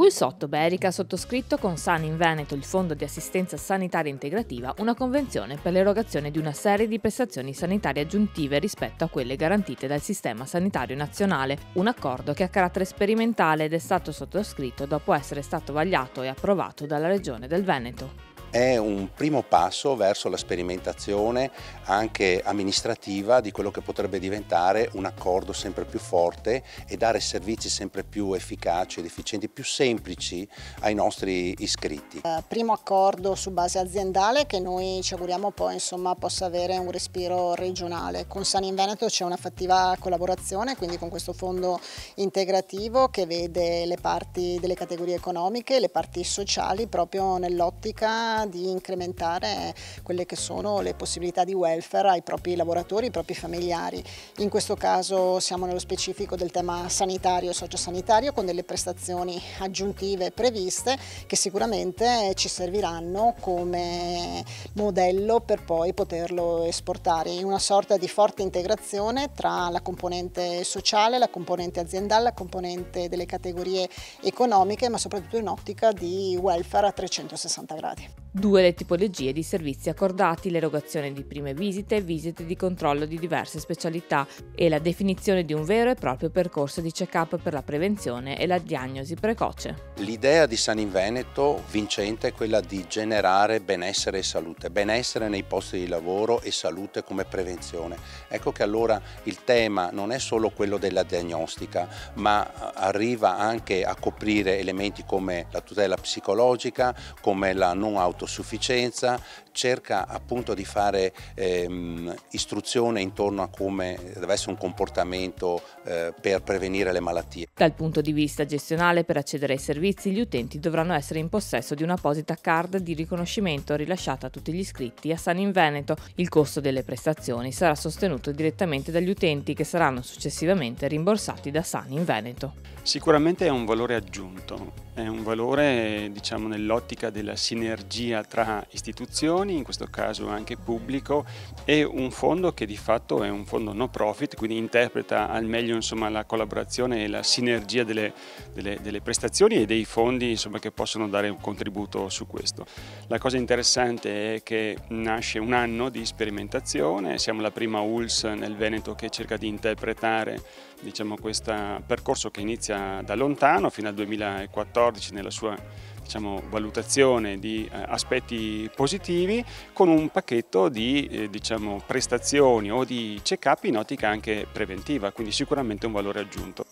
Pulsotto Berica ha sottoscritto con Sani in Veneto, il Fondo di Assistenza Sanitaria Integrativa, una convenzione per l'erogazione di una serie di prestazioni sanitarie aggiuntive rispetto a quelle garantite dal Sistema Sanitario Nazionale. Un accordo che ha carattere sperimentale ed è stato sottoscritto dopo essere stato vagliato e approvato dalla Regione del Veneto è un primo passo verso la sperimentazione anche amministrativa di quello che potrebbe diventare un accordo sempre più forte e dare servizi sempre più efficaci ed efficienti, più semplici ai nostri iscritti. Uh, primo accordo su base aziendale che noi ci auguriamo poi insomma, possa avere un respiro regionale. Con Sani in Veneto c'è una fattiva collaborazione, quindi con questo fondo integrativo che vede le parti delle categorie economiche, le parti sociali proprio nell'ottica di incrementare quelle che sono le possibilità di welfare ai propri lavoratori, ai propri familiari. In questo caso siamo nello specifico del tema sanitario e sociosanitario con delle prestazioni aggiuntive previste che sicuramente ci serviranno come modello per poi poterlo esportare in una sorta di forte integrazione tra la componente sociale, la componente aziendale, la componente delle categorie economiche ma soprattutto in ottica di welfare a 360 gradi. Due le tipologie di servizi accordati, l'erogazione di prime visite e visite di controllo di diverse specialità e la definizione di un vero e proprio percorso di check-up per la prevenzione e la diagnosi precoce. L'idea di San in Veneto vincente è quella di generare benessere e salute, benessere nei posti di lavoro e salute come prevenzione. Ecco che allora il tema non è solo quello della diagnostica, ma arriva anche a coprire elementi come la tutela psicologica, come la non autonomia autosufficienza, cerca appunto di fare ehm, istruzione intorno a come deve essere un comportamento eh, per prevenire le malattie. Dal punto di vista gestionale, per accedere ai servizi, gli utenti dovranno essere in possesso di un'apposita card di riconoscimento rilasciata a tutti gli iscritti a San in Veneto. Il costo delle prestazioni sarà sostenuto direttamente dagli utenti che saranno successivamente rimborsati da San in Veneto. Sicuramente è un valore aggiunto, è un valore diciamo, nell'ottica della sinergia tra istituzioni, in questo caso anche pubblico, e un fondo che di fatto è un fondo no profit, quindi interpreta al meglio insomma, la collaborazione e la sinergia delle, delle, delle prestazioni e dei fondi insomma, che possono dare un contributo su questo. La cosa interessante è che nasce un anno di sperimentazione, siamo la prima ULS nel Veneto che cerca di interpretare diciamo, questo percorso che inizia da lontano fino al 2014 nella sua diciamo, valutazione di eh, aspetti positivi con un pacchetto di eh, diciamo, prestazioni o di check-up in ottica anche preventiva, quindi sicuramente un valore aggiunto.